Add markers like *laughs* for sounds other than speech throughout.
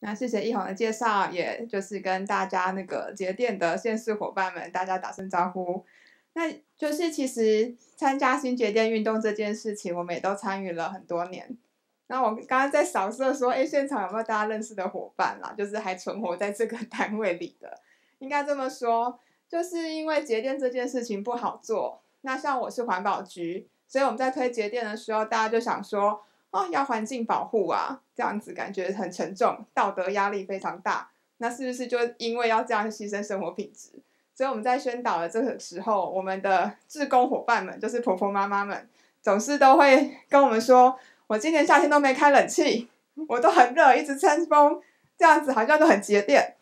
那谢谢一红的介绍，也就是跟大家那个节电的县市伙伴们，大家打声招呼。那就是其实参加新节电运动这件事情，我们也都参与了很多年。那我刚刚在扫射说，哎，现场有没有大家认识的伙伴啦？就是还存活在这个 *laughs* 单位里的，应该这么说，就是因为节电这件事情不好做。那像我是环保局，所以我们在推节电的时候，大家就想说。哦，要环境保护啊，这样子感觉很沉重，道德压力非常大。那是不是就因为要这样牺牲生活品质？所以我们在宣导的这个时候，我们的志工伙伴们，就是婆婆妈妈们，总是都会跟我们说：“我今年夏天都没开冷气，我都很热，一直吹风，这样子好像都很节电。”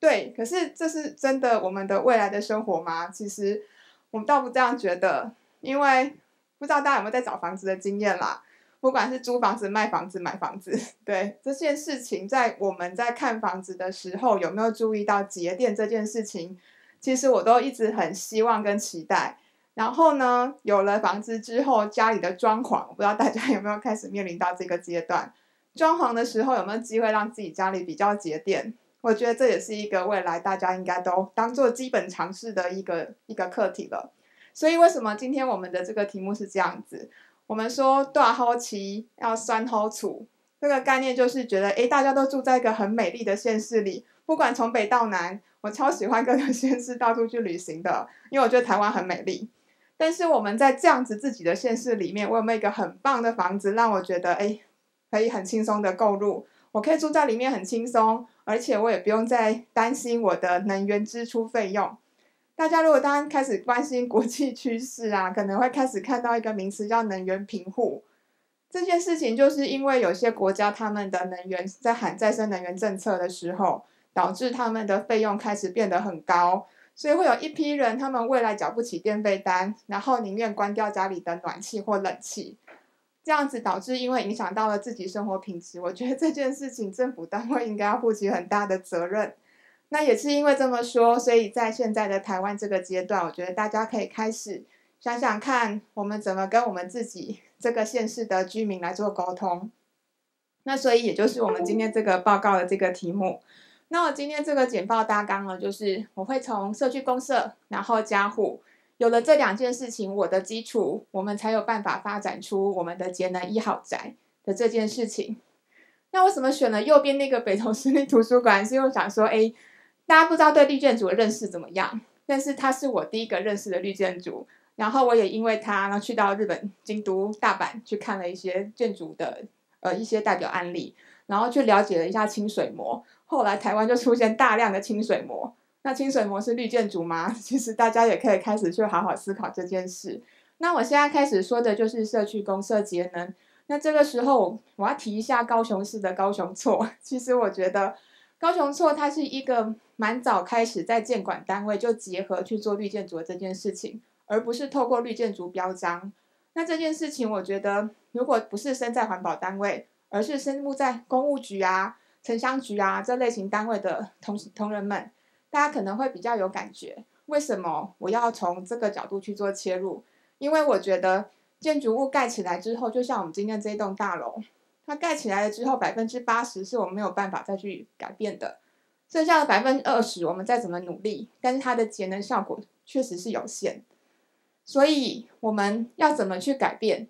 对，可是这是真的我们的未来的生活吗？其实我们倒不这样觉得，因为不知道大家有没有在找房子的经验啦。不管是租房子、卖房子、买房子，*laughs* 对这件事情，在我们在看房子的时候，有没有注意到节电这件事情？其实我都一直很希望跟期待。然后呢，有了房子之后，家里的装潢，不知道大家 *laughs* 有没有开始面临到这个阶段？装潢的时候有没有机会让自己家里比较节电？我觉得这也是一个未来大家应该都当做基本常识的一个一个课题了。所以为什么今天我们的这个题目是这样子？我们说大好奇要酸好处，这个概念就是觉得，哎，大家都住在一个很美丽的县市里，不管从北到南，我超喜欢各个县市到处去旅行的，因为我觉得台湾很美丽。但是我们在这样子自己的县市里面，我有没有一个很棒的房子，让我觉得，哎，可以很轻松的购入，我可以住在里面很轻松，而且我也不用再担心我的能源支出费用。大家如果当开始关心国际趋势啊，*laughs* 可能会开始看到一个名词叫能源贫户。这件事情就是因为有些国家他们的能源在喊再生能源政策的时候，导致他们的费用开始变得很高，所以会有一批人他们未来缴不起电费单，然后宁愿关掉家里的暖气或冷气，这样子导致因为影响到了自己生活品质。我觉得这件事情政府单位应该要负起很大的责任。那也是因为这么说，所以在现在的台湾这个阶段，我觉得大家可以开始想想看，我们怎么跟我们自己这个县市的居民来做沟通。那所以也就是我们今天这个报告的这个题目。那我今天这个简报大纲呢，就是我会从社区公社，然后家户，有了这两件事情，我的基础，我们才有办法发展出我们的节能一号宅的这件事情。那为什么选了右边那个北投市立图书馆？是因为想说，哎。大家不知道对绿建筑的认识怎么样，但是他是我第一个认识的绿建筑，然后我也因为他，然后去到日本京都、大阪去看了一些建筑的呃一些代表案例，然后去了解了一下清水模。后来台湾就出现大量的清水模，那清水模是绿建筑吗？*laughs* 其实大家也可以开始去好好思考这件事。那我现在开始说的就是社区公社节能。那这个时候我要提一下高雄市的高雄错，*laughs* 其实我觉得。高雄错，它是一个蛮早开始在建管单位就结合去做绿建筑的这件事情，而不是透过绿建筑标章。那这件事情，我觉得如果不是身在环保单位，而是身处在公务局啊、城乡局啊这类型单位的同同仁们，大家可能会比较有感觉。为什么我要从这个角度去做切入？因为我觉得建筑物盖起来之后，就像我们今天这栋大楼。它盖起来了之后，百分之八十是我们没有办法再去改变的，剩下的百分之二十，我们再怎么努力，但是它的节能效果确实是有限。所以我们要怎么去改变？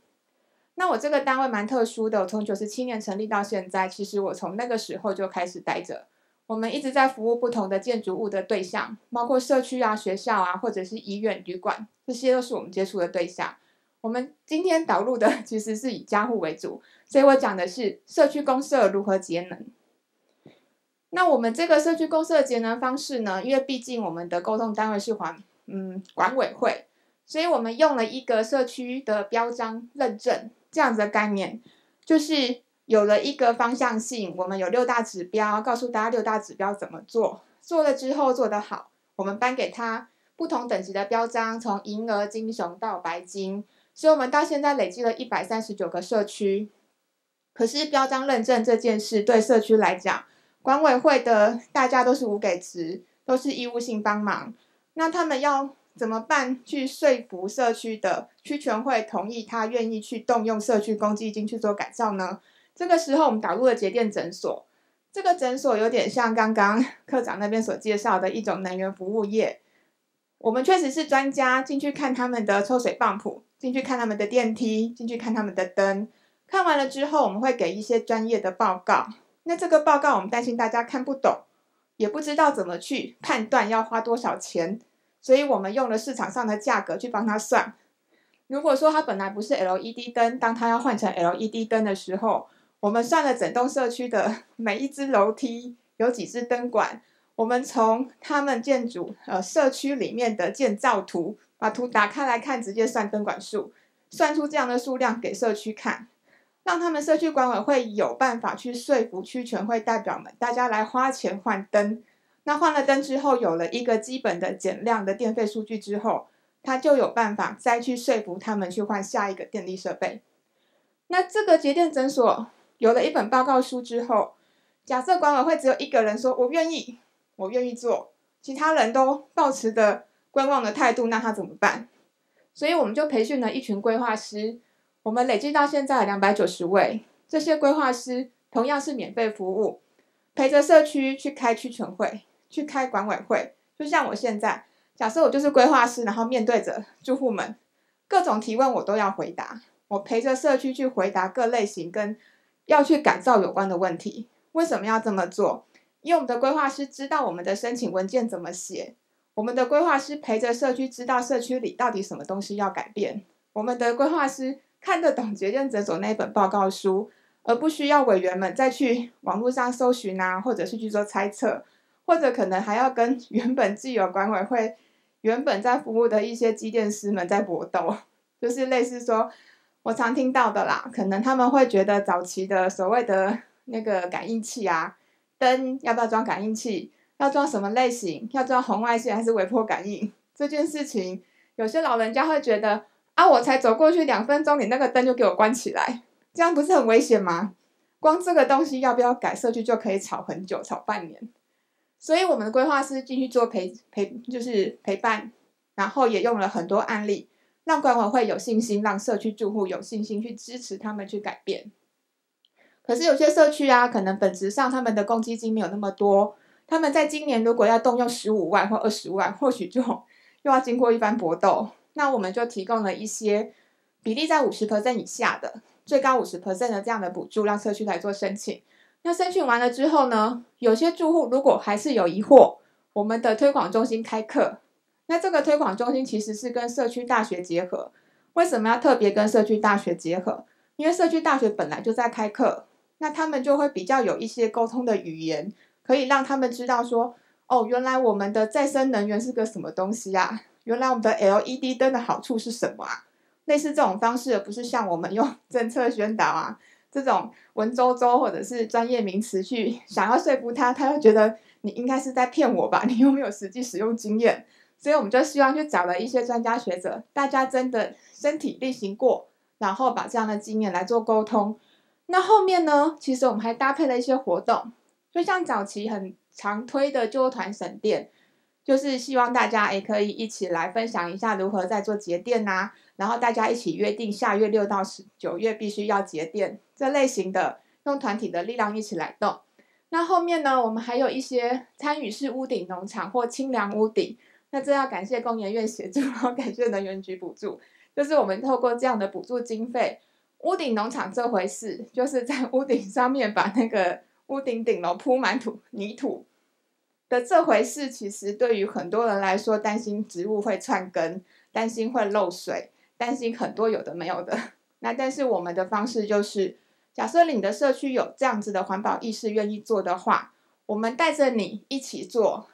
那我这个单位蛮特殊的，我从九十七年成立到现在，其实我从那个时候就开始待着。我们一直在服务不同的建筑物的对象，包括社区啊、学校啊，或者是医院、旅馆，这些都是我们接触的对象。我们今天导入的 *laughs* 其实是以家户为主。所以我讲的是社区公社如何节能。那我们这个社区公社的节能方式呢？因为毕竟我们的沟通单位是环嗯管委会，所以我们用了一个社区的标章认证这样子的概念，就是有了一个方向性。我们有六大指标，告诉大家六大指标怎么做，做了之后做得好，我们颁给他不同等级的标章，从银鹅、金熊到白金。所以我们到现在累积了一百三十九个社区。可是标章认证这件事对社区来讲，管委会的大家都是无给值，都是义务性帮忙。那他们要怎么办？去说服社区的区全会同意他愿意去动用社区公积金去做改造呢？这个时候，我们导入了节电诊所。这个诊所有点像刚刚科长那边所介绍的一种能源服务业。我们确实是专家，进去看他们的抽水泵谱，进去看他们的电梯，进去看他们的灯。看完了之后，我们会给一些专业的报告。那这个报告，我们担心大家看不懂，也不知道怎么去判断要花多少钱，所以我们用了市场上的价格去帮他算。如果说它本来不是 LED 灯，当它要换成 LED 灯的时候，我们算了整栋社区的每一只楼梯有几只灯管，我们从他们建筑呃社区里面的建造图，把图打开来看，直接算灯管数，算出这样的数量给社区看，让他们社区管委会有办法去说服区全会代表们，大家来花钱换灯。那换了灯之后，有了一个基本的减量的电费数据之后，他就有办法再去说服他们去换下一个电力设备。那这个节电诊所。有了一本报告书之后，假设管委会只有一个人说“我愿意，我愿意做”，其他人都保持的观望的态度，那他怎么办？所以我们就培训了一群规划师，我们累计到现在两百九十位。这些规划师同样是免费服务，陪着社区去开区全会，去开管委会。就像我现在，假设我就是规划师，然后面对着住户们，各种提问我都要回答，我陪着社区去回答各类型跟。要去改造有关的问题，为什么要这么做？因为我们的规划师知道我们的申请文件怎么写，我们的规划师陪着社区知道社区里到底什么东西要改变，我们的规划师看得懂节电诊所那本报告书，而不需要委员们再去 *laughs* 网络上搜寻啊，或者是去做猜测，或者可能还要跟原本既有管委会 *laughs* 原本在服务的一些机电师们在搏斗，*laughs* 就是类似说。我常听到的啦，可能他们会觉得早期的所谓的那个感应器啊，灯要不要装感应器，要装什么类型，要装红外线还是微波感应这件事情，有些老人家会觉得啊，我才走过去两分钟，你那个灯就给我关起来，这样不是很危险吗？光这个东西要不要改，社区就可以吵很久，吵半年。所以我们的规划师进去做陪陪，就是陪伴，然后也用了很多案例。让管委会有信心，让社区住户有信心去支持他们去改变。可是有些社区啊，可能本质上他们的公积金没有那么多，他们在今年如果要动用十五万或二十万，或许就 *laughs* 又要经过一番搏斗。那我们就提供了一些比例在五十 percent 以下的，最高五十 percent 的这样的补助，让社区来做申请。那申请完了之后呢，有些住户如果还是有疑惑，我们的推广中心开课。那这个推广中心其实是跟社区大学结合，为什么要特别跟社区大学结合？因为社区大学本来就在开课，那他们就会比较有一些沟通的语言，可以让他们知道说，哦，原来我们的再生能源是个什么东西啊？原来我们的 LED 灯的好处是什么啊？类似这种方式，而不是像我们用 *laughs* 政策宣导啊这种文绉绉或者是专业名词去想要说服他，他会觉得你应该是在骗我吧？*laughs* 你又没有实际使用经验。所以我们就希望去找了一些专家学者，大家真的身体力行过，然后把这样的经验来做沟通。那后面呢，其实我们还搭配了一些活动，就像早期很常推的救团省电，就是希望大家也可以一起来分享一下如何在做节电呐，然后大家一起约定下月六到十九月必须要节电这类型的，用团体的力量一起来动。那后面呢，我们还有一些参与式屋顶农场或清凉屋顶。那这要感谢工研院协助，然后感谢能源局补助，就是我们透过这样的补助经费，屋顶农场这回事，就是在屋顶上面把那个屋顶顶楼铺满土泥土的这回事，其实对于很多人来说，担心植物会串根，担心会漏水，担心很多有的没有的。那但是我们的方式就是，假设你的社区有这样子的环保意识，愿意做的话，我们带着你一起做。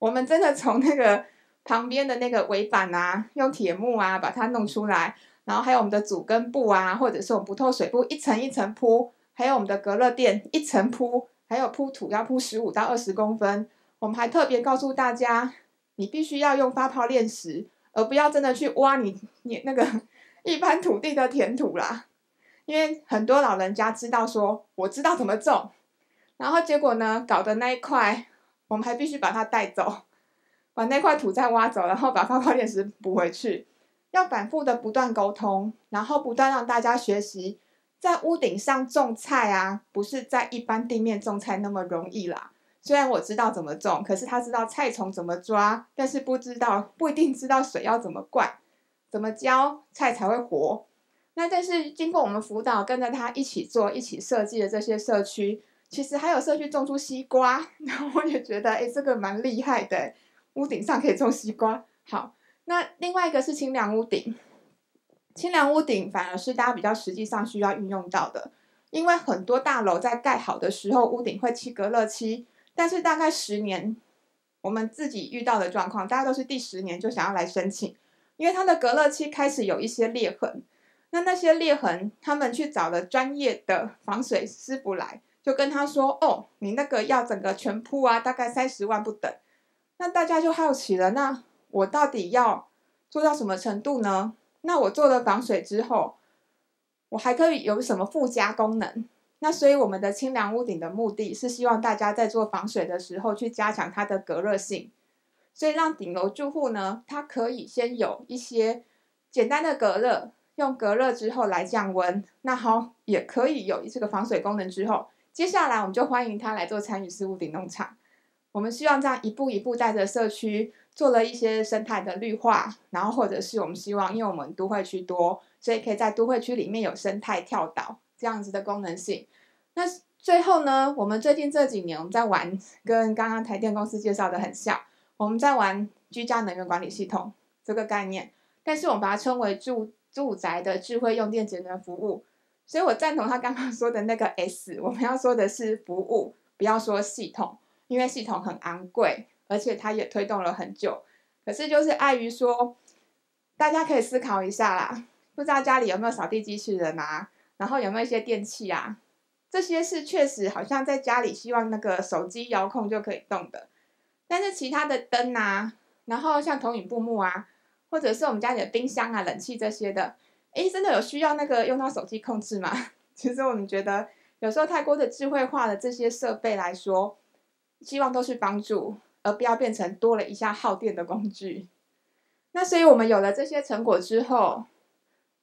我们真的从那个旁边的那个围板啊，用铁木啊把它弄出来，然后还有我们的主根布啊，或者是我们不透水布一层一层铺，还有我们的隔热垫一层铺，还有铺土要铺十五到二十公分。我们还特别告诉大家，你必须要用发泡炼石，而不要真的去挖你你那个 *laughs* 一般土地的填土啦。因为很多老人家知道说我知道怎么种，然后结果呢搞的那一块。我们还必须把它带走，把那块土再挖走，然后把发泡炼石补回去。要反复的不断沟通，然后不断让大家学习在屋顶上种菜啊，不是在一般地面种菜那么容易啦。虽然我知道怎么种，可是他知道菜虫怎么抓，但是不知道不一定知道水要怎么灌，怎么浇菜才会活。那但是经过我们辅导，跟着他一起做、一起设计的这些社区，其实还有社区种出西瓜，*laughs* 然后我也觉得，哎，这个蛮厉害的，屋顶上可以种西瓜。好，那另外一个是清凉屋顶，清凉屋顶反而是大家比较实际上需要运用到的，因为很多大楼在盖好的时候，屋顶会漆隔热漆。但是大概十年，我们自己遇到的状况，大家都是第十年就想要来申请，因为它的隔热漆开始有一些裂痕。那那些裂痕，他们去找了专业的防水师傅来，就跟他说：“哦，你那个要整个全铺啊，大概三十万不等。”那大家就好奇了，那我到底要做到什么程度呢？那我做了防水之后，我还可以有什么附加功能？那所以我们的清凉屋顶的目的是希望大家在做防水的时候去加强它的隔热性，所以让顶楼住户呢，它可以先有一些简单的隔热，用隔热之后来降温。那好，也可以有这个防水功能之后，接下来我们就欢迎他来做参与式屋顶农场。我们希望这样一步一步带着社区做了一些生态的绿化，然后或者是我们希望，因为我们都会区多，所以可以在都会区里面有生态跳岛。这样子的功能性，那最后呢？我们最近这几年我们在玩，跟刚刚台电公司介绍的很像，我们在玩居家能源管理系统这个概念，但是我们把它称为住住宅的智慧用电节能服务。所以我赞同他刚刚说的那个 S，我们要说的是服务，不要说系统，因为系统很昂贵，而且它也推动了很久。可是就是碍于说，大家可以思考一下啦，不知道家里有没有扫地机器人啊？然后有没有一些电器啊？这些是确实好像在家里希望那个手机遥控就可以动的，但是其他的灯啊，然后像投影布幕啊，或者是我们家里的冰箱啊、冷气这些的，诶，真的有需要那个用到手机控制吗？*laughs* 其实我们觉得有时候太过的智慧化的这些设备来说，希望都是帮助，而不要变成多了一下耗电的工具。那所以我们有了这些成果之后。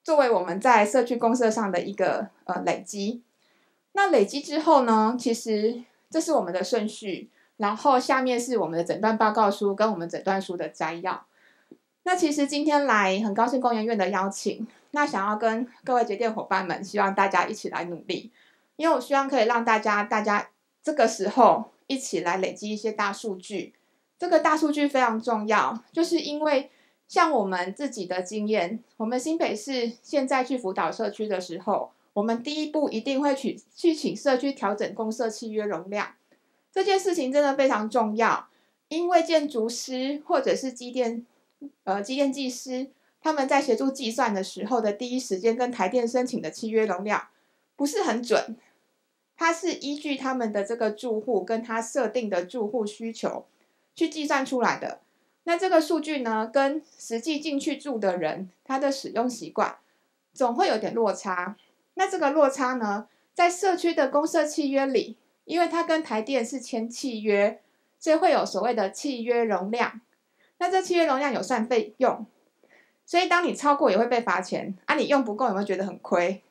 作为我们在社区公社上的一个呃累积，那累积之后呢，其实这是我们的顺序，然后下面是我们的诊断报告书跟我们诊断书的摘要。那其实今天来很高兴工研院的邀请，那想要跟各位节电伙伴们，希望大家一起来努力，因为我希望可以让大家大家这个时候一起来累积一些大数据，这个大数据非常重要，就是因为。像我们自己的经验，我们新北市现在去辅导社区的时候，我们第一步一定会去去请社区调整公社契约容量，这件事情真的非常重要，因为建筑师或者是机电呃机电技师，他们在协助计算的时候的第一时间跟台电申请的契约容量不是很准，它是依据他们的这个住户跟他设定的住户需求去计算出来的。那这个数据呢，跟实际进去住的人他的使用习惯，总会有点落差。那这个落差呢，在社区的公社契约里，因为它跟台电是签契约，所以会有所谓的契约容量。那这契约容量有算费用，所以当你超过也会被罚钱啊。你用不够有没有觉得很亏？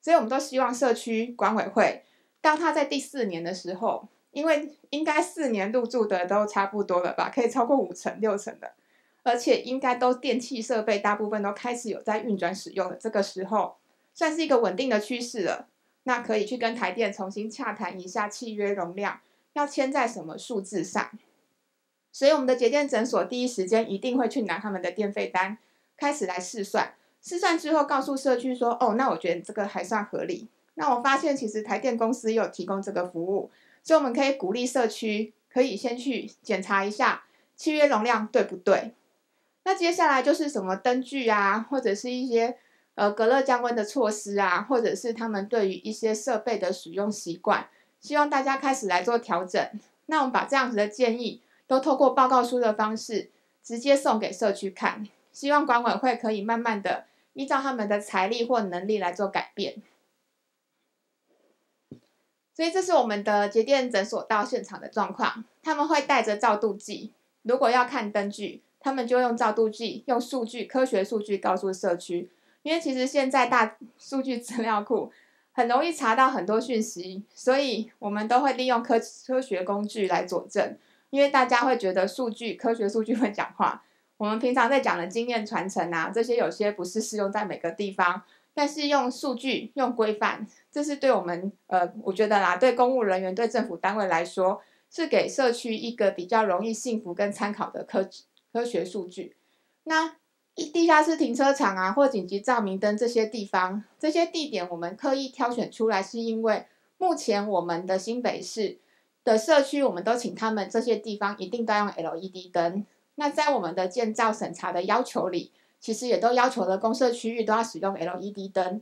所以我们都希望社区管委会，当他在第四年的时候。因为应该四年入住的都差不多了吧，可以超过五成六成的，而且应该都电器设备大部分都开始有在运转使用了，这个时候算是一个稳定的趋势了。那可以去跟台电重新洽谈一下契约容量要签在什么数字上。所以我们的节电诊所第一时间一定会去拿他们的电费单，开始来试算，试算之后告诉社区说，哦，那我觉得这个还算合理。那我发现其实台电公司也有提供这个服务。所以我们可以鼓励社区可以先去检查一下契约容量对不对。那接下来就是什么灯具啊，或者是一些呃隔热降温的措施啊，或者是他们对于一些设备的使用习惯，希望大家开始来做调整。那我们把这样子的建议都透过报告书的方式直接送给社区看，希望管委会可以慢慢的依照他们的财力或能力来做改变。所以这是我们的节电诊所到现场的状况，他们会带着照度计，如果要看灯具，他们就用照度计，用数据科学数据告诉社区。因为其实现在大数据资料库很容易查到很多讯息，所以我们都会利用科科学工具来佐证。因为大家会觉得数据科学数据会讲话，我们平常在讲的经验传承啊，这些有些不是适用在每个地方，但是用数据用规范，这是对我们呃，我觉得啦，对公务人员对政府单位来说，是给社区一个比较容易信服跟参考的科科学数据。那一地下室停车场啊，或紧急照明灯这些地方，这些地点我们刻意挑选出来，是因为目前我们的新北市的社区，我们都请他们这些地方一定都要用 LED 灯。那在我们的建造审查的要求里，其实也都要求了公社区域都要使用 LED 灯。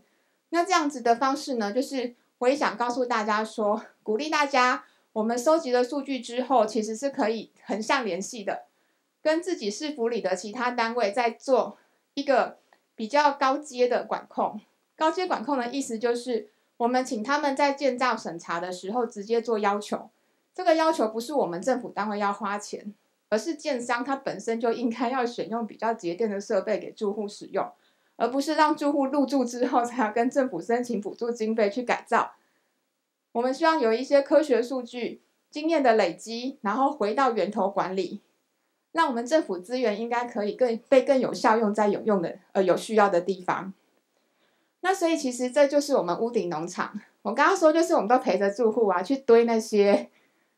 那这样子的方式呢，就是我也想告诉大家说，鼓励大家，我们收集了数据之后，其实是可以横向联系的。跟自己市府里的其他单位在做一个比较高阶的管控。高阶管控的意思就是，我们请他们在建造审查的时候直接做要求。这个要求不是我们政府单位要花钱，而是建商他本身就应该要选用比较节电的设备给住户使用，而不是让住户入住之后才要跟政府申请补助经费去改造。我们希望有一些科学数据经验的累积，然后回到源头管理。让我们政府资源应该可以更被更有效用在有用的呃有需要的地方。那所以其实这就是我们屋顶农场。我刚刚说就是我们都陪着住户啊去堆那些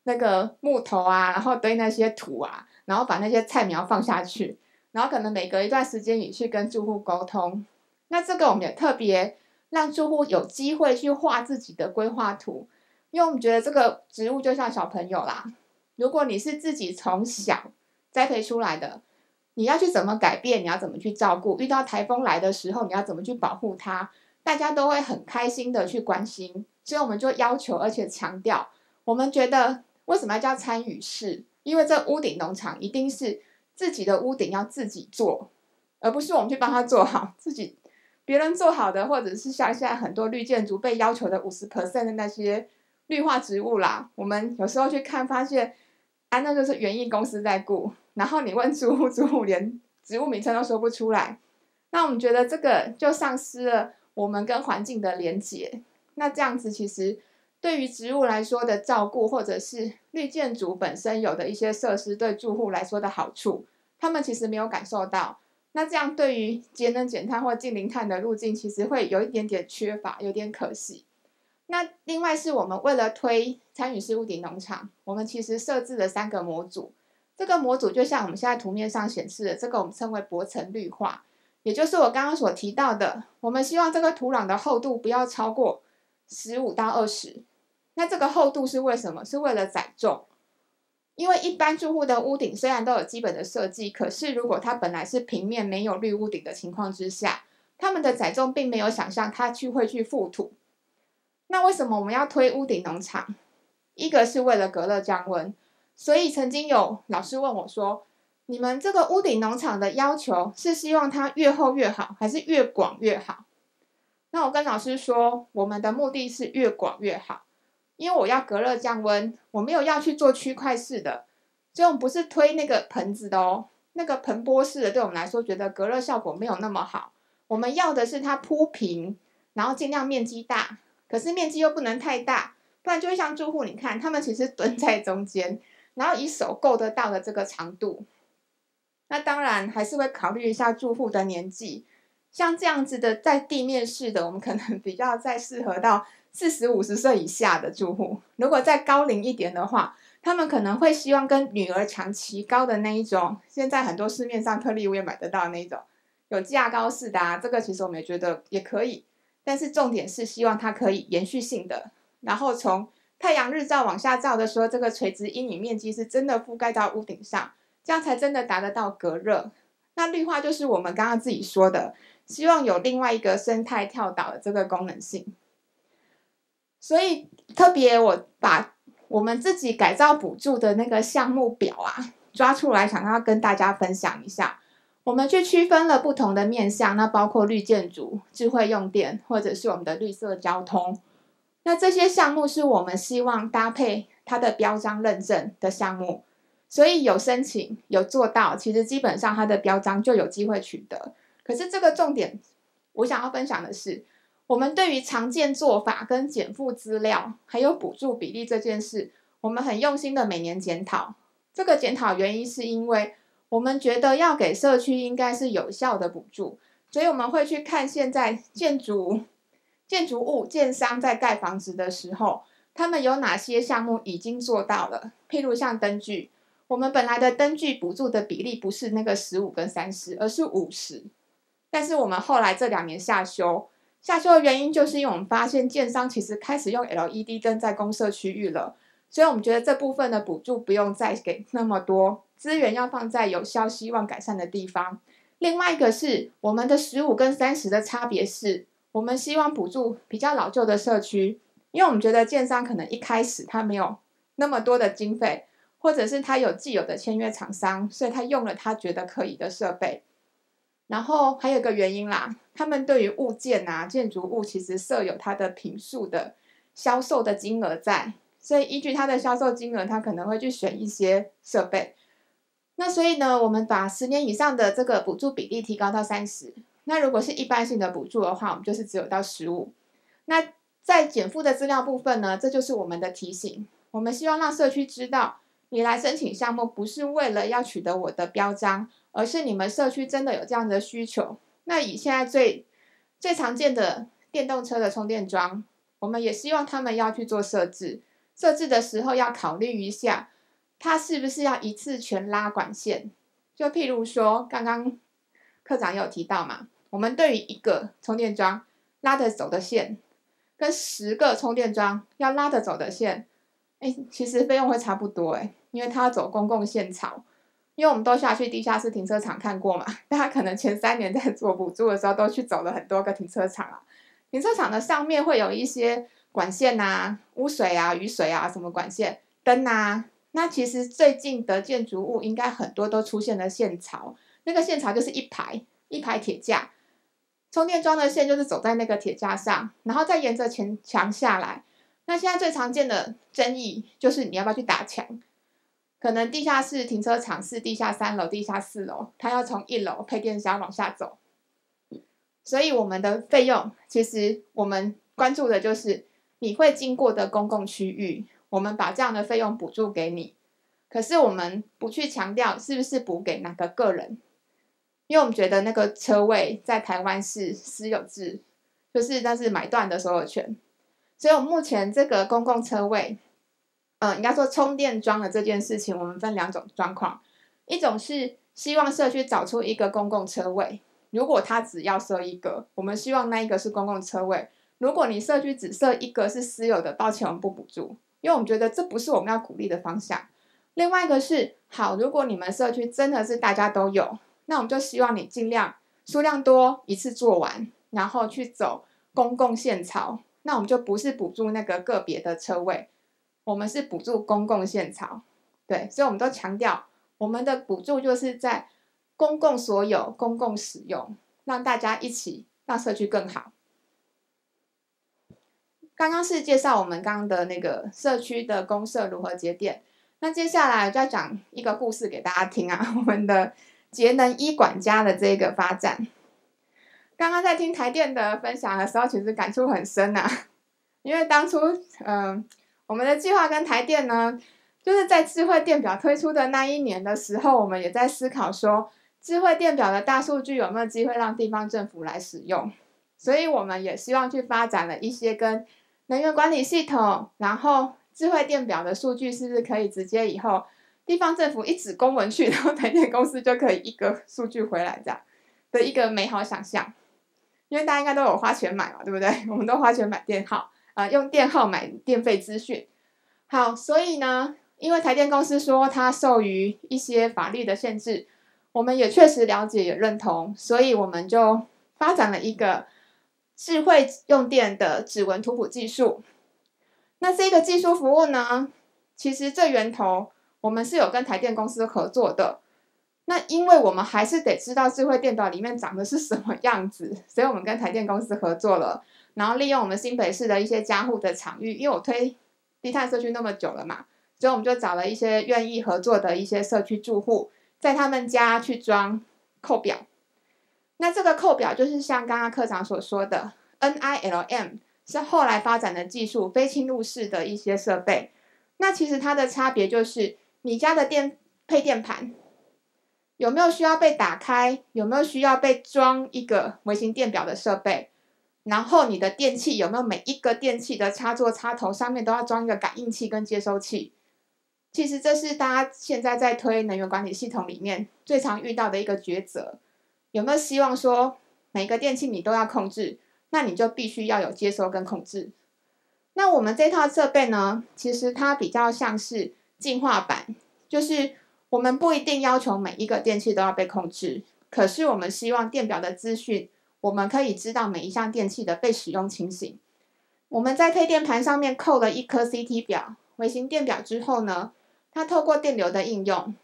那个木头啊，然后堆那些土啊，然后把那些菜苗放下去，然后可能每隔一段时间也去跟住户沟通。那这个我们也特别让住户有机会去画自己的规划图，因为我们觉得这个植物就像小朋友啦，如果你是自己从小。栽培出来的，你要去怎么改变？你要怎么去照顾？遇到台风来的时候，你要怎么去保护它？大家都会很开心的去关心，所以我们就要求而且强调，我们觉得为什么要叫参与式？因为这屋顶农场一定是自己的屋顶要自己做，而不是我们去帮他做好自己别人做好的，或者是像现在很多绿建筑被要求的五十 percent 的那些绿化植物啦，我们有时候去看发现，啊，那就是园艺公司在雇。然后你问住户，住户连植物名称都说不出来，那我们觉得这个就丧失了我们跟环境的连结。那这样子其实对于植物来说的照顾，或者是绿建筑本身有的一些设施对住户来说的好处，他们其实没有感受到。那这样对于节能减碳或近零碳的路径，其实会有一点点缺乏，有点可惜。那另外是我们为了推参与式屋顶农场，我们其实设置了三个模组。这个模组就像我们现在图面上显示的，这个我们称为薄层绿化，也就是我刚刚所提到的，我们希望这个土壤的厚度不要超过十五到二十。那这个厚度是为什么？是为了载重。因为一般住户的屋顶虽然都有基本的设计，可是如果它本来是平面没有绿屋顶的情况之下，他们的载重并没有想象它去会去覆土。那为什么我们要推屋顶农场？一个是为了隔热降温。所以曾经有老师问我说：“你们这个屋顶农场的要求是希望它越厚越好，还是越广越好？”那我跟老师说：“我们的目的是越广越好，因为我要隔热降温，我没有要去做区块式的，所以我们不是推那个盆子的哦。那个盆波式的对我们来说，觉得隔热效果没有那么好。我们要的是它铺平，然后尽量面积大，可是面积又不能太大，不然就会像住户，你看他们其实蹲在中间。”然后以手够得到的这个长度，那当然还是会考虑一下住户的年纪。像这样子的在地面式的，我们可能比较再适合到四十五十岁以下的住户。如果再高龄一点的话，他们可能会希望跟女儿墙齐高的那一种。现在很多市面上特例屋也买得到那一种有架高式的，啊，这个其实我们也觉得也可以。但是重点是希望它可以延续性的，然后从。太阳日照往下照的时候，这个垂直阴影面积是真的覆盖到屋顶上，这样才真的达得到隔热。那绿化就是我们刚刚自己说的，希望有另外一个生态跳岛的这个功能性。所以特别我把我们自己改造补助的那个项目表啊抓出来，想要跟大家分享一下。我们去区分了不同的面向，那包括绿建筑、智慧用电，或者是我们的绿色交通。那这些项目是我们希望搭配它的标章认证的项目，所以有申请有做到，其实基本上它的标章就有机会取得。可是这个重点，我想要分享的是，我们对于常见做法跟减负资料，还有补助比例这件事，我们很用心的每年检讨。这个检讨原因是因为我们觉得要给社区应该是有效的补助，所以我们会去看现在建筑建筑物建商在盖房子的时候，他们有哪些项目已经做到了。譬如像灯具，我们本来的灯具补助的比例不是那个十五跟三十，而是五十。但是我们后来这两年下修。下修的原因就是因为我们发现建商其实开始用 LED 灯在公社区域了，所以我们觉得这部分的补助不用再给那么多资源，要放在有效、希望改善的地方。另外一个是我们的十五跟三十的差别是，我们希望补助比较老旧的社区，因为我们觉得建商可能一开始他没有那么多的经费，或者是他有既有的签约厂商，所以他用了他觉得可以的设备。然后还有一个原因啦，他们对于物件啊、建筑物其实设有它的平数的销售的金额在，所以依据它的销售金额，他可能会去选一些设备。那所以呢，我们把十年以上的这个补助比例提高到三十。那如果是一般性的补助的话，我们就是只有到十五。那在减负的资料部分呢，这就是我们的提醒。我们希望让社区知道，你来申请项目不是为了要取得我的标章。而是你们社区真的有这样的需求？那以现在最最常见的电动车的充电桩，我们也希望他们要去做设置。设置的时候要考虑一下，它是不是要一次全拉管线？就譬如说，刚刚科长有提到嘛，我们对于一个充电桩拉得走的线，跟十个充电桩要拉得走的线，哎，其实费用会差不多哎，因为它要走公共线槽。因为我们都下去地下室停车场看过嘛，大家可能前三年在做补助的时候都去走了很多个停车场啊。停车场的上面会有一些管线啊、污水啊、雨水啊、什么管线、灯啊。那其实最近的建筑物应该很多都出现了线槽，那个线槽就是一排一排铁架，充电桩的线就是走在那个铁架上，然后再沿着前墙下来。那现在最常见的争议就是你要不要去打墙？可能地下室停车场是地下三楼、地下四楼，他要从一楼配电箱往下走，所以我们的费用其实我们关注的就是你会经过的公共区域，我们把这样的费用补助给你。可是我们不去强调是不是补给哪个个人，因为我们觉得那个车位在台湾是私有制，就是那是买断的所有权，所以我目前这个公共车位。嗯，应该说充电桩的这件事情，我们分两种状况，一种是希望社区找出一个公共车位，如果他只要设一个，我们希望那一个是公共车位。如果你社区只设一个是私有的，抱歉，我们不补助，因为我们觉得这不是我们要鼓励的方向。另外一个是，好，如果你们社区真的是大家都有，那我们就希望你尽量数量多，一次做完，然后去走公共线槽，那我们就不是补助那个个别的车位。我们是补助公共现场，对，所以我们都强调，我们的补助就是在公共所有、公共使用，让大家一起让社区更好。刚刚是介绍我们刚刚的那个社区的公社如何节电，那接下来就要讲一个故事给大家听啊，*laughs* 我们的节能医管家的这个发展。刚刚在听台电的分享的时候，其实感触很深呐，因为当初嗯。我们的计划跟台电呢，就是在智慧电表推出的那一年的时候，我们也在思考说，智慧电表的大数据有没有机会让地方政府来使用？所以我们也希望去发展了一些跟能源管理系统，然后智慧电表的数据是不是可以直接以后地方政府一纸公文去，然后台电公司就可以一个数据回来这样的一个美好想象。因为大家应该都有花钱买嘛，对不对？*laughs* 我们都花钱买电耗。啊，用电号买电费资讯，好，所以呢，因为台电公司说它受于一些法律的限制，我们也确实了解也认同，所以我们就发展了一个智慧用电的指纹图谱技术。那这个技术服务呢，其实这源头我们是有跟台电公司合作的。那因为我们还是得知道智慧电表里面长的是什么样子，所以我们跟台电公司合作了。然后利用我们新北市的一些家户的场域，因为我推低碳社区那么久了嘛，所以我们就找了一些愿意合作的一些社区住户，在他们家去装扣表。那这个扣表就是像刚刚课长所说的，NILM 是后来发展的技术，非侵入式的一些设备。那其实它的差别就是，你家的电配电盘有没有需要被打开，有没有需要被装一个微型电表的设备，然后你的电器有没有每一个电器的插座插头上面都要装一个感应器跟接收器。其实这是大家现在在推能源管理系统里面最常遇到的一个抉择。有没有希望说每个电器你都要控制？那你就必须要有接收跟控制。那我们这套设备呢，其实它比较像是进化版，就是我们不一定要求每一个电器都要被控制，可是我们希望电表的资讯，我们可以知道每一项电器的被使用情形。我们在配电盘上面扣了一颗 CT 表，微型电表之后呢？它透过电流的应用，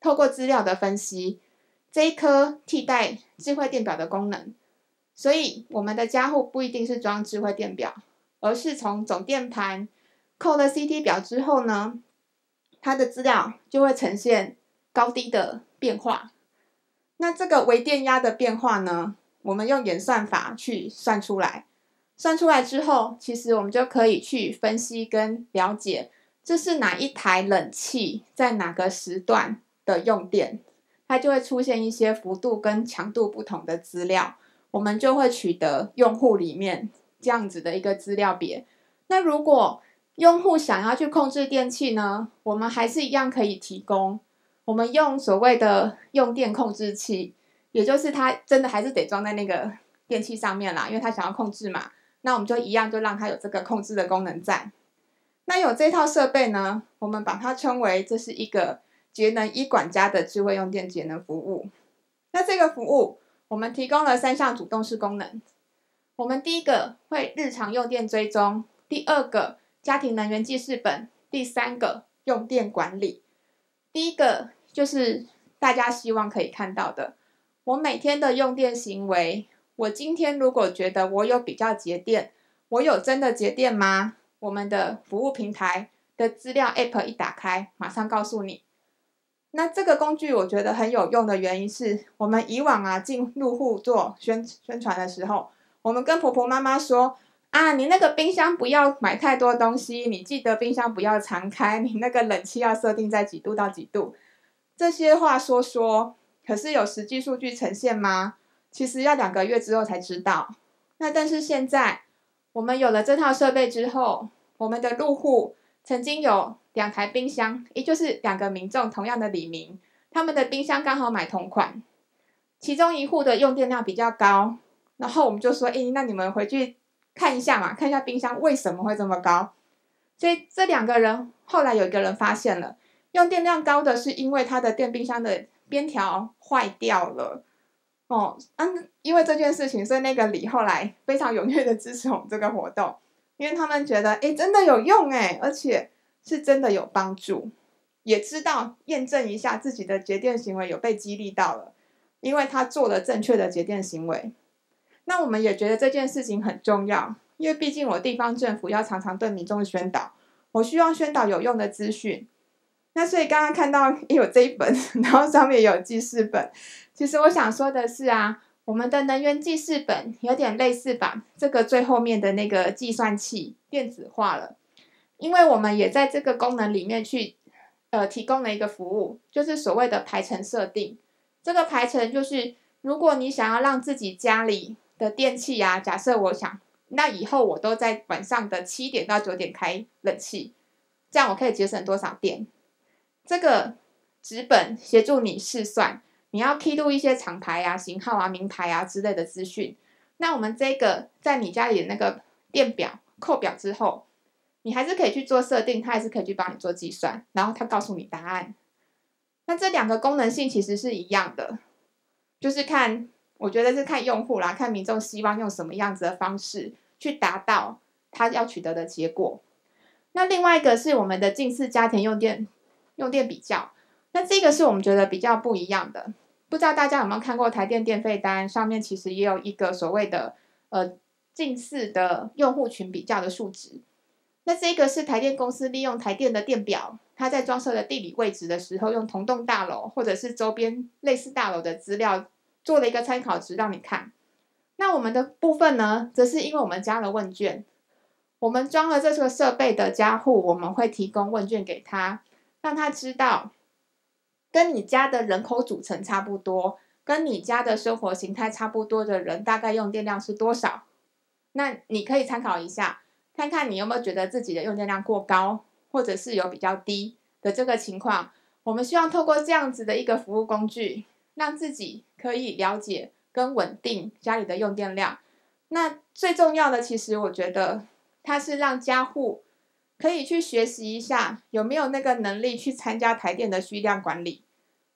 透过资料的分析，这一颗替代智慧电表的功能。所以我们的家户不一定是装智慧电表，而是从总电盘扣了 CT 表之后呢，它的资料就会呈现高低的变化。那这个微电压的变化呢，我们用演算法去算出来，算出来之后，其实我们就可以去分析跟了解。这是哪一台冷气在哪个时段的用电，它就会出现一些幅度跟强度不同的资料，我们就会取得用户里面这样子的一个资料别。那如果用户想要去控制电器呢，我们还是一样可以提供。我们用所谓的用电控制器，也就是它真的还是得装在那个 *laughs* 电器上面啦，因为它想要控制嘛，那我们就一样就让它有这个控制的功能在。那有这套设备呢，我们把它称为这是一个节能一管家的智慧用电节能服务。那这个服务我们提供了三项主动式功能。我们第一个会日常用电追踪，第二个家庭能源记事本，第三个用电管理。第一个就是大家希望可以看到的，我每天的用电行为。我今天如果觉得我有比较节电，我有真的节电吗？我们的服务平台的资料 App 一打开，马上告诉你。那这个工具我觉得很有用的原因是，我们以往啊进入户做宣宣传的时候，我们跟婆婆妈妈说啊，你那个冰箱不要买太多东西，你记得冰箱不要常开，你那个冷气要设定在几度到几度。这些话说说，可是有实际数据呈现吗？其实要两个月之后才知道。那但是现在。我们有了这套设备之后，我们的入户曾经有两台冰箱，也就是两个民众同样的李明，他们的冰箱刚好买同款，其中一户的用电量比较高，然后我们就说，哎，那你们回去看一下嘛，看一下冰箱为什么会这么高。所以这两个人后来有一个人发现了，用电量高的是因为他的电冰箱的边条坏掉了。哦，嗯，因为这件事情，所以那个李后来非常踊跃的支持我们这个活动，因为他们觉得，哎，真的有用哎，而且是真的有帮助，也知道验证一下自己的节电行为有被激励到了，因为他做了正确的节电行为。那我们也觉得这件事情很重要，因为毕竟我地方政府要常常对民众宣导，我需要宣导有用的资讯。那所以刚刚看到也有这一本，然后上面有记事本。其实我想说的是啊，我们的能源记事本有点类似把这个最后面的那个计算器电子化了，因为我们也在这个功能里面去呃提供了一个服务，就是所谓的排程设定。这个排程就是如果你想要让自己家里的电器啊，假设我想那以后我都在晚上的七点到九点开冷气，这样我可以节省多少电？这个纸本协助你试算。你要 key 入一些厂牌啊、型号啊、名牌啊之类的资讯。那我们这个在你家里的那个电表扣表之后，你还是可以去做设定，它还是可以去帮你做计算，然后它告诉你答案。那这两个功能性其实是一样的，就是看，我觉得是看用户啦，看民众希望用什么样子的方式去达到他要取得的结果。那另外一个是我们的近似家庭用电用电比较，那这个是我们觉得比较不一样的。不知道大家有没有看过台电电费单？上面其实也有一个所谓的呃近似的用户群比较的数值。那这个是台电公司利用台电的电表，它在装设的地理位置的时候，用同栋大楼或者是周边类似大楼的资料做了一个参考值让你看。那我们的部分呢，则是因为我们加了问卷，我们装了这个设备的家户，我们会提供问卷给他，让他知道跟你家的人口组成差不多，跟你家的生活形态差不多的人，大概用电量是多少？那你可以参考一下，看看你有没有觉得自己的用电量过高，或者是有比较低的这个情况。我们希望透过这样子的一个服务工具，让自己可以了解跟稳定家里的用电量。那最重要的，其实我觉得它是让家户可以去学习一下有没有那个能力去参加台电的需量管理。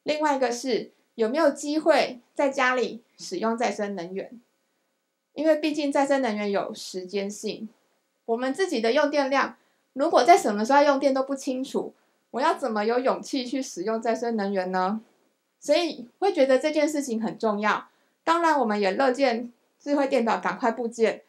另外一个是有没有机会在家里使用再生能源。因为毕竟再生能源有时间性，我们自己的用电量，如果在什么时候用电都不清楚，我要怎么有勇气去使用再生能源呢？所以会觉得这件事情很重要。当然，我们也乐见智慧电表赶快部件，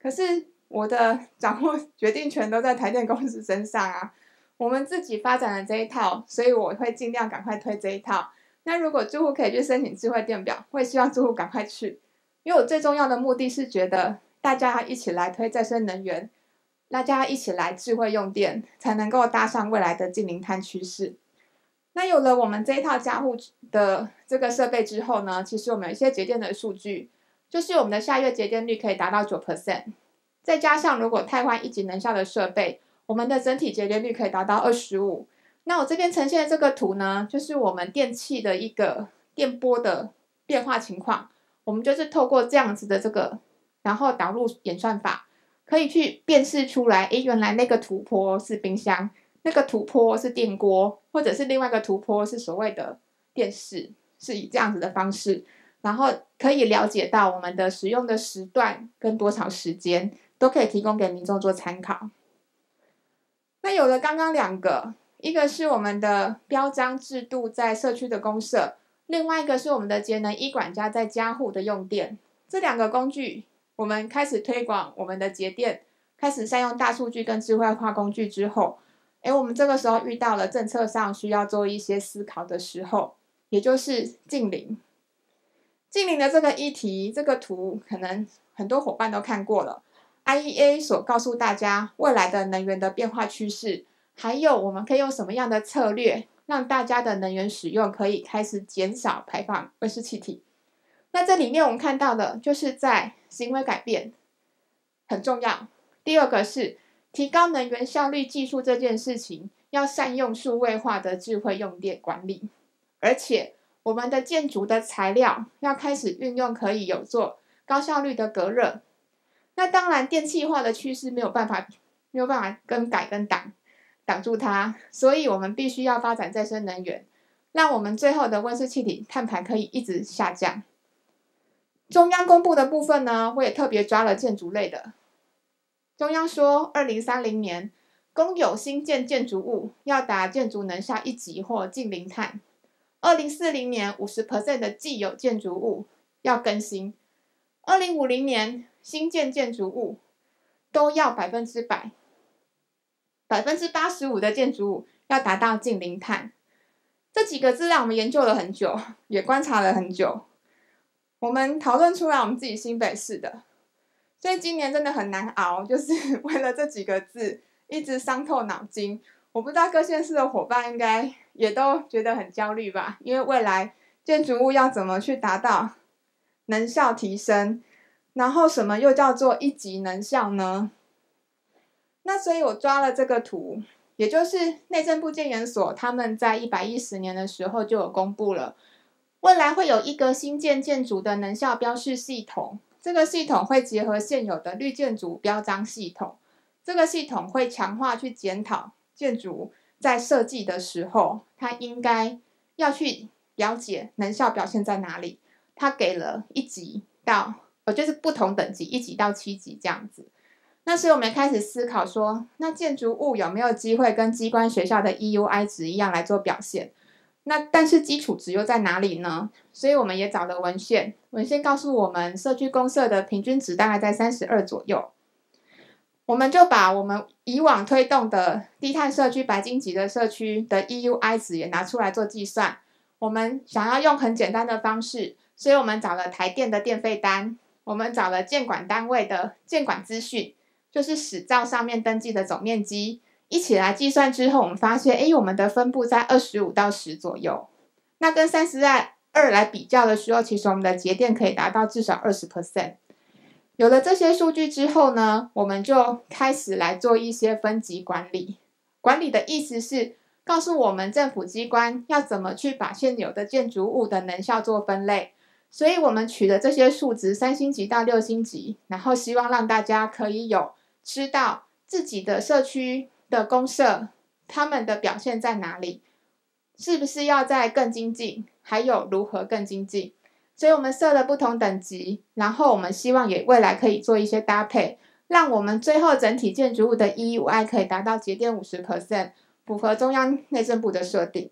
可是我的掌握 *laughs* 决定权都在台电公司身上啊。我们自己发展了这一套，所以我会尽量赶快推这一套。那如果住户可以去申请智慧电表，会希望住户赶快去。因为我最重要的目的是觉得大家一起来推再生能源，大家一起来智慧用电，才能够搭上未来的近零碳趋势。那有了我们这一套加户的这个设备之后呢，其实我们有一些节电的数据，就是我们的下月节电率可以达到九 percent，再加上如果汰换一级能效的设备，我们的整体节电率可以达到二十五。那我这边呈现的这个图呢，就是我们电器的一个电波的变化情况。我们就是透过这样子的这个，然后导入演算法，可以去辨识出来，诶，原来那个图坡是冰箱，那个图坡是电锅，或者是另外一个图坡是所谓的电视，是以这样子的方式，然后可以了解到我们的使用的时段跟多少时间，都可以提供给民众做参考。那有了刚刚两个，一个是我们的标章制度在社区的公社。另外一个是我们的节能医管家在家户的用电，这两个工具，我们开始推广我们的节电，开始善用大数据跟智慧化工具之后，诶，我们这个时候遇到了政策上需要做一些思考的时候，也就是近邻。近邻的这个议题，这个图可能很多伙伴都看过了，IEA 所告诉大家未来的能源的变化趋势，还有我们可以用什么样的策略。让大家的能源使用可以开始减少排放温室气体。那这里面我们看到的就是在行为改变很重要。第二个是提高能源效率技术这件事情，要善用数位化的智慧用电管理，而且我们的建筑的材料要开始运用可以有做高效率的隔热。那当然电气化的趋势没有办法没有办法更改跟挡。挡住它，所以我们必须要发展再生能源，让我们最后的温室气体碳排可以一直下降。中央公布的部分呢，我也特别抓了建筑类的。中央说，二零三零年公有新建建筑物要达建筑能效一级或近零碳；二零四零年五十 percent 的既有建筑物要更新；二零五零年新建建筑物都要百分之百。百分之八十五的建筑物要达到近零碳，这几个字让我们研究了很久，也观察了很久。我们讨论出来我们自己新北市的，所以今年真的很难熬，就是 *laughs* 为了这几个字一直伤透脑筋。我不知道各县市的伙伴应该也都觉得很焦虑吧？因为未来建筑物要怎么去达到能效提升，然后什么又叫做一级能效呢？那所以，我抓了这个图，也就是内政部建研所他们在一百一十年的时候就有公布了，未来会有一个新建建筑的能效标示系统，这个系统会结合现有的绿建筑标章系统，这个系统会强化去检讨建筑在设计的时候，它应该要去了解能效表现在哪里，它给了一级到，呃，就是不同等级，一级到七级这样子。那时我们开始思考说，那建筑物有没有机会跟机关学校的 EUI 值一样来做表现？那但是基础值又在哪里呢？所以我们也找了文献，文献告诉我们，社区公社的平均值大概在三十二左右。我们就把我们以往推动的低碳社区、白金级的社区的 EUI 值也拿出来做计算。我们想要用很简单的方式，所以我们找了台电的电费单。我们找了建管单位的建管资讯，就是史照上面登记的总面积，一起来计算之后，我们发现，哎，我们的分布在二十五到十左右。那跟三十二来比较的时候，其实我们的节电可以达到至少二十 percent。有了这些数据之后呢，我们就开始来做一些分级管理。管理的意思是告诉我们政府机关要怎么去把现有的建筑物的能效做分类。所以我们取的这些数值，三星级到六星级，然后希望让大家可以有知道自己的社区的公社，他们的表现在哪里，是不是要在更精进，还有如何更精进。所以我们设了不同等级，然后我们希望也未来可以做一些搭配，让我们最后整体建筑物的 EUI 可以达到节电五十 percent，符合中央内政部的设定。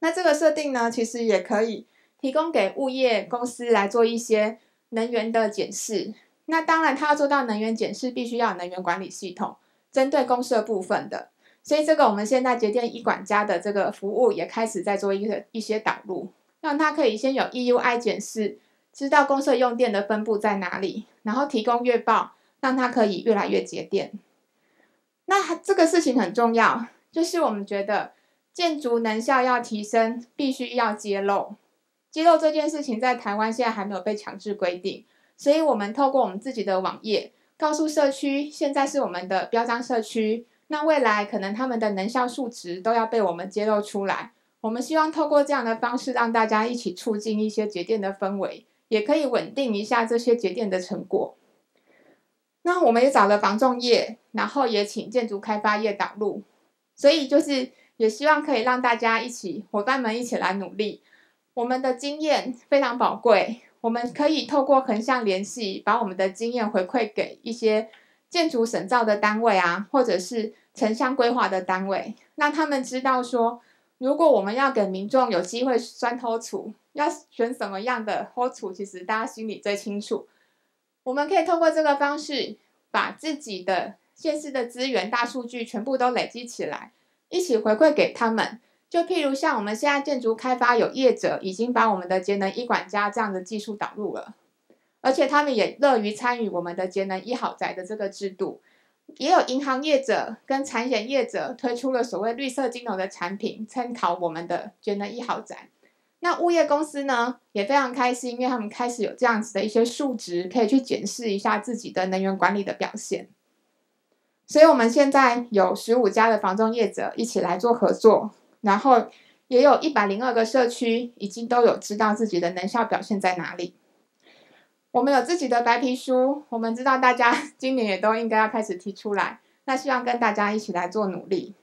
那这个设定呢，其实也可以提供给物业公司来做一些能源的检视。那当然，他要做到能源检视，必须要有能源管理系统，针对公社部分的。所以这个我们现在节电一管家的这个服务也开始在做一个一些导入。让他可以先有 EUI 检视，知道公社用电的分布在哪里，然后提供月报，让他可以越来越节电。那这个事情很重要，就是我们觉得建筑能效要提升，必须要揭露。揭露这件事情在台湾现在还没有被强制规定，所以我们透过我们自己的网页，告诉社区现在是我们的标章社区，那未来可能他们的能效数值都要被我们揭露出来。我们希望透过这样的方式，让大家一起促进一些节电的氛围，也可以稳定一下这些节电的成果。那我们也找了防重业，然后也请建筑开发业导入，所以就是也希望可以让大家一起伙伴们一起来努力。我们的经验非常宝贵，我们可以透过横向联系，把我们的经验回馈给一些建筑审造的单位啊，或者是城乡规划的单位，让他们知道说。如果我们要给民众有机会酸偷处，要选什么样的偷处，其实大家心里最清楚。我们可以通过这个方式，把自己的现实的资源、大数据全部都累积起来，一起回馈给他们。就譬如像我们现在建筑开发有业者已经把我们的节能一管家这样的技术导入了，而且他们也乐于参与我们的节能一豪宅的这个制度。也有银行业者跟产险业者推出了所谓绿色金融的产品，参考我们的节能一豪宅。那物业公司呢也非常开心，因为他们开始有这样子的一些数值，可以去检视一下自己的能源管理的表现。所以，我们现在有十五家的房中业者一起来做合作，然后也有一百零二个社区已经都有知道自己的能效表现在哪里。我们有自己的白皮书，我们知道大家 *laughs* 今年也都应该要开始提出来。那希望跟大家一起来做努力。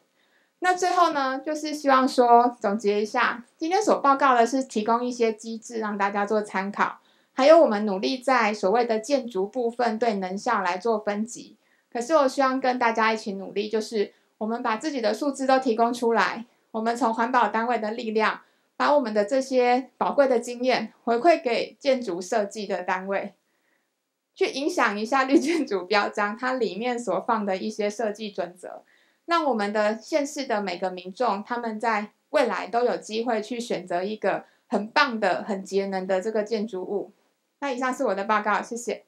那最后呢，就是希望说总结一下，今天所报告的是提供一些机制让大家做参考，还有我们努力在所谓的建筑部分对能效来做分级。可是我希望跟大家一起努力，就是我们把自己的数字都提供出来，我们从环保单位的力量。把我们的这些宝贵的经验回馈给建筑设计的单位，去影响一下绿建筑标章它里面所放的一些设计准则，让我们的县市的每个民众他们在未来都有机会去选择一个很棒的、很节能的这个建筑物。那以上是我的报告，谢谢。